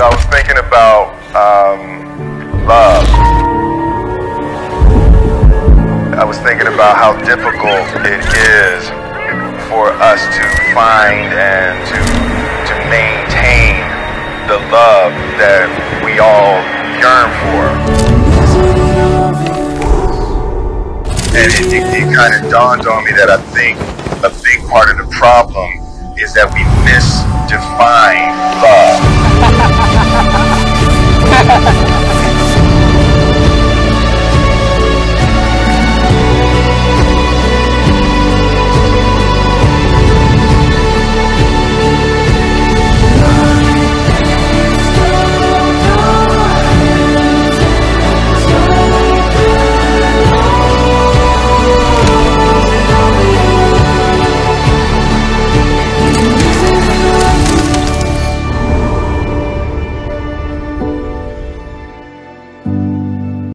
I was thinking about um, love. I was thinking about how difficult it is for us to find and to to maintain the love that we all yearn for. And it, it, it kind of dawned on me that I think a big part of the problem is that we misdefine love.